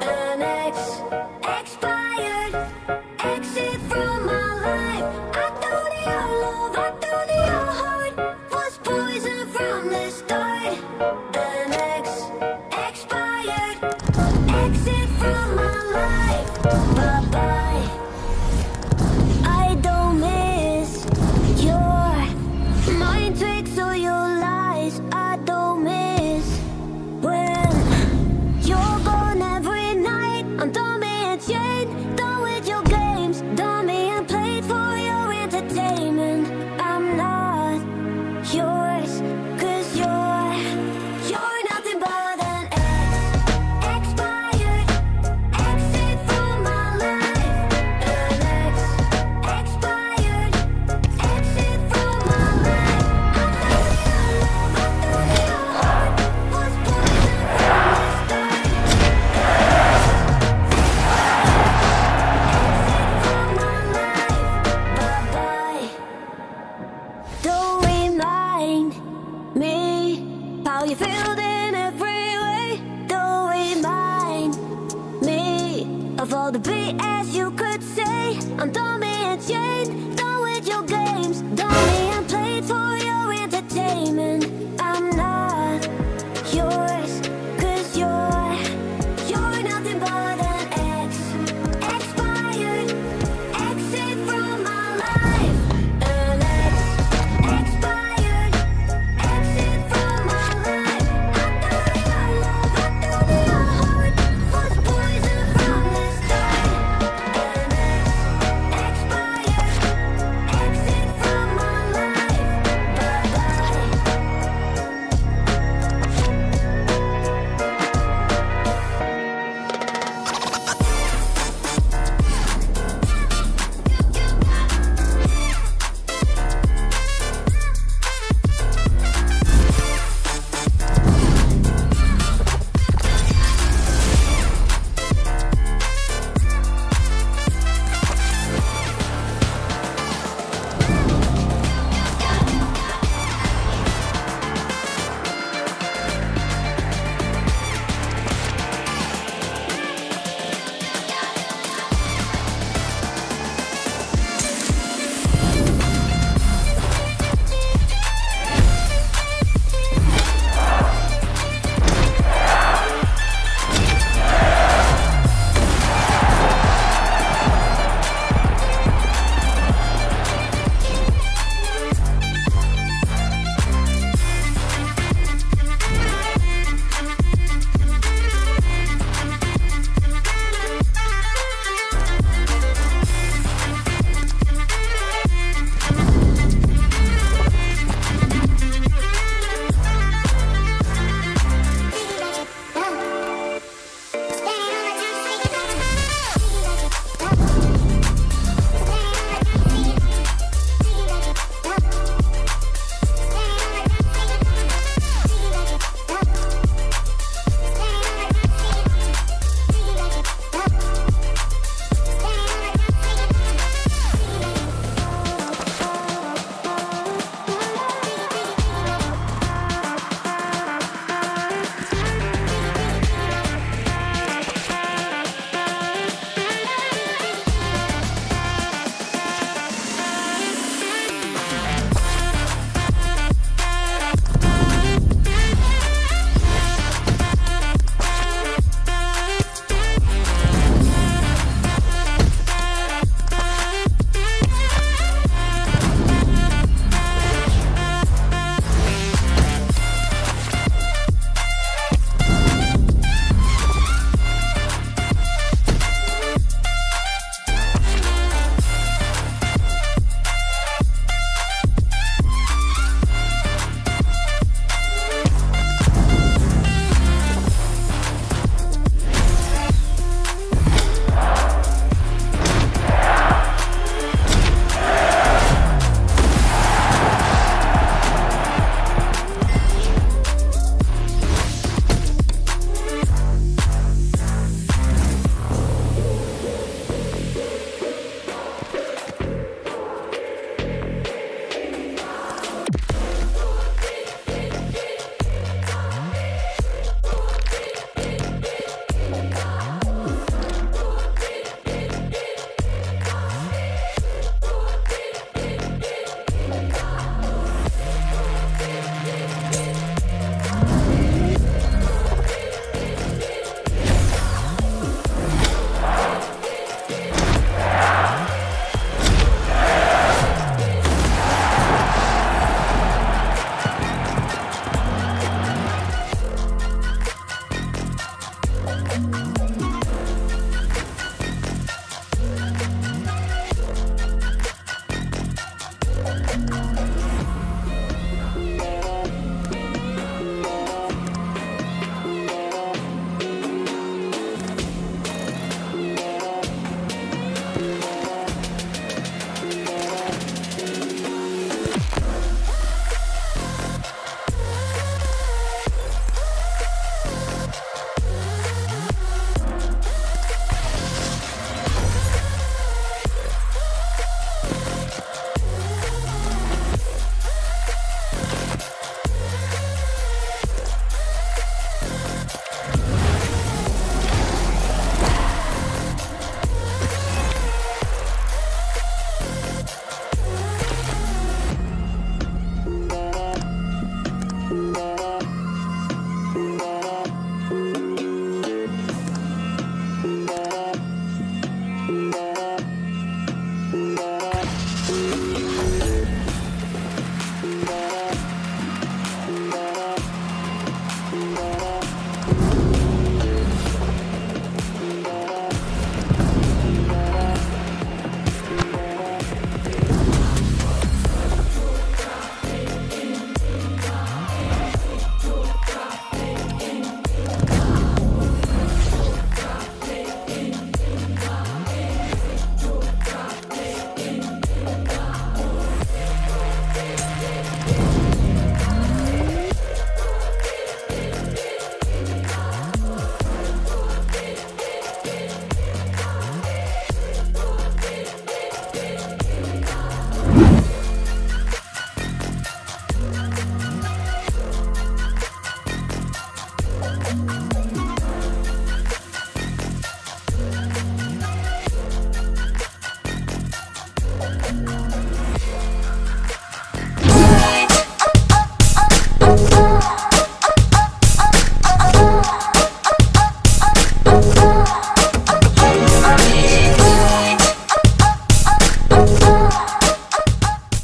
An ex, expired, Of all the BS you could say I'm Tommy and Jane